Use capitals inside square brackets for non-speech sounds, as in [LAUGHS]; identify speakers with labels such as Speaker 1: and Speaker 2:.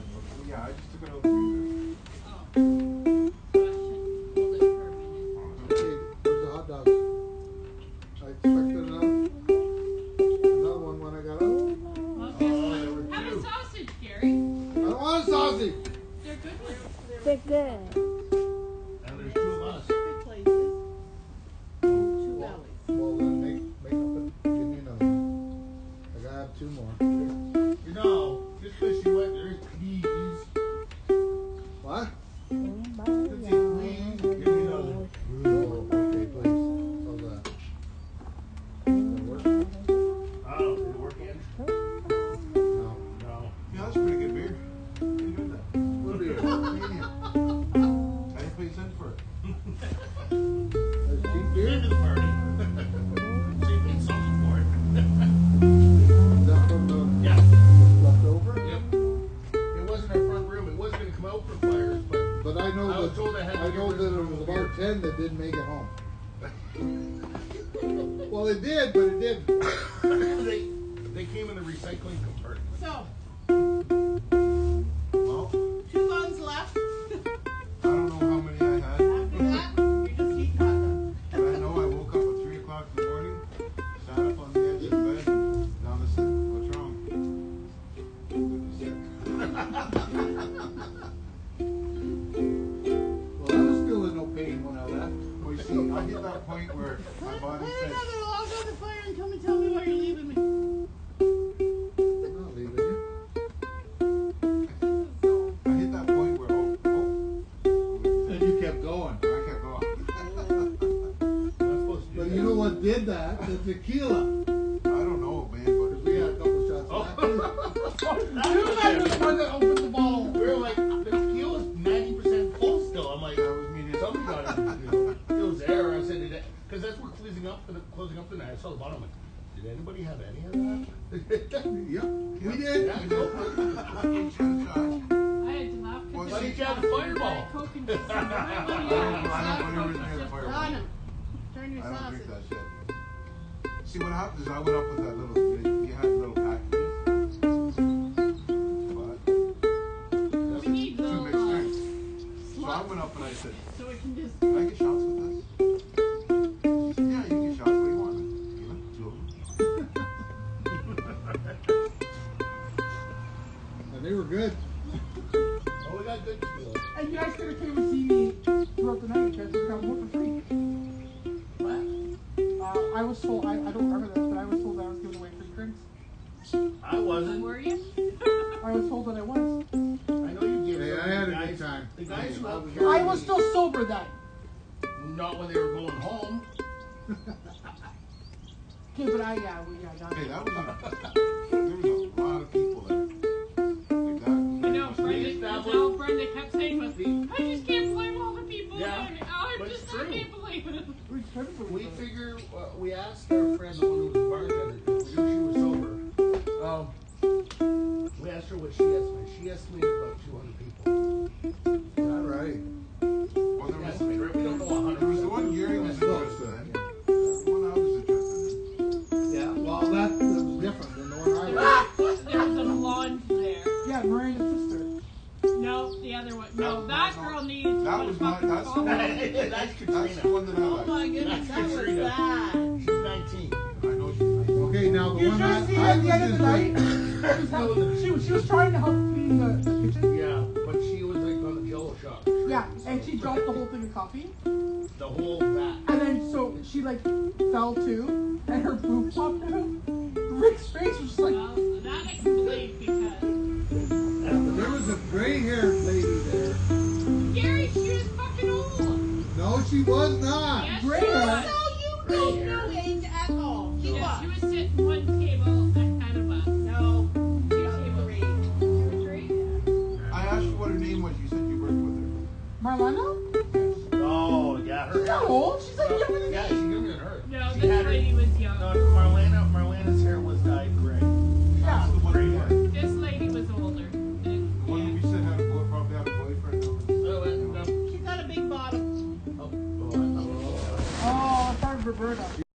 Speaker 1: had. Yeah, I just took it out. to
Speaker 2: Oh. So I should hold it a minute.
Speaker 1: Okay,
Speaker 3: where's the hot dogs? I expected another, another one when I got up.
Speaker 2: Okay. Oh, there were Have a two. sausage, Gary. I
Speaker 3: don't want a sausage.
Speaker 2: They're good ones.
Speaker 4: They're good.
Speaker 3: Two of know I was that, told I had to I get know that it was beer. about ten that didn't make it home. Well, it did, but it
Speaker 5: didn't. they they came in the recycling compartment.
Speaker 4: So,
Speaker 3: did that? The tequila. I
Speaker 1: don't know, man, Because we had a
Speaker 3: couple shots Oh. of that.
Speaker 5: That You was guys it. were the one
Speaker 6: that opened the bottle. We were
Speaker 5: like, the tequila's 90% full still. I'm like, that
Speaker 1: was me. to- somebody got it.
Speaker 5: It was there. I said, because that's we're closing up for the closing up the night. I saw the bottom. I'm like, did anybody have any of that?
Speaker 3: Yep, we did. Yeah,
Speaker 5: go for had
Speaker 1: a shot. I
Speaker 2: had to laugh because didn't you have a fireball? Coke and just some I don't, I
Speaker 4: turn your I don't sausage.
Speaker 1: drink that shit. See what happens is I went up with that little, you had a little pack.
Speaker 5: But
Speaker 1: we need two little big uh.
Speaker 2: So I went up and I said, So we can just. can I
Speaker 1: get shots with this? Yeah, you can get shots. What do you want? Tequila? Two of them.
Speaker 3: And they were good. Oh,
Speaker 5: we got good tequila.
Speaker 6: And you guys could have came and seen me throughout the night because we got one I was told, I, I don't remember this, but I was told that I was giving away free drinks.
Speaker 5: I wasn't. Were
Speaker 2: you? [LAUGHS]
Speaker 6: I was told that I was. I
Speaker 5: know you gave Hey, I had a good time. The guys who out I was still
Speaker 6: sober then.
Speaker 5: not when they were going home.
Speaker 6: Okay, but I, yeah, we, yeah, not. Hey, that
Speaker 1: was [LAUGHS]
Speaker 6: We couldn't We
Speaker 5: figure uh, we asked our friend, the one who was the bartender, 'cause we knew she was sober. Um, we asked her what she estimated. She estimated about 200 people.
Speaker 3: All right. Well,
Speaker 1: there was, Estimated, right? We don't know there was 100. the one Gary was interested in.
Speaker 3: The
Speaker 1: one I was interested.
Speaker 3: Yeah, well, that, that was different than the one I
Speaker 2: was. There was a blonde there.
Speaker 6: Yeah, Miranda's sister.
Speaker 2: No, the other one. No, that girl needs. That was my- is that's the called? one. [LAUGHS] That's
Speaker 1: That's the Katrina. one that I Oh
Speaker 4: She's
Speaker 5: 19.
Speaker 1: I know she's nice. Okay, now
Speaker 3: the You one should I, have seen I at the end of the night.
Speaker 6: She was, help, she, was- she was trying to help clean the, the uh, kitchen.
Speaker 5: Yeah, but she was like on the jello shot. Yeah, and she dropped the whole
Speaker 6: thing of coffee. The
Speaker 5: whole vat.
Speaker 6: And then so she like fell too, and her boob popped out. Rick's face was just like, Well,
Speaker 2: that I can believe because
Speaker 5: There was a
Speaker 3: gray haired lady there.
Speaker 2: Gary, she was fucking old.
Speaker 3: No, she was
Speaker 4: he no at all. He was. He
Speaker 2: was sitting one table ahead of us.
Speaker 4: No. Two
Speaker 2: tables.
Speaker 4: Two three?
Speaker 5: I asked you what her
Speaker 1: name was. You said you worked with her.
Speaker 6: Marlena?
Speaker 5: Oh, yeah. Her. She's not old.
Speaker 6: She's like younger than me. Yeah, she's
Speaker 5: younger than her. No, she this lady her.
Speaker 2: was young. No, Marlena.
Speaker 5: Marlena's
Speaker 6: Roberta.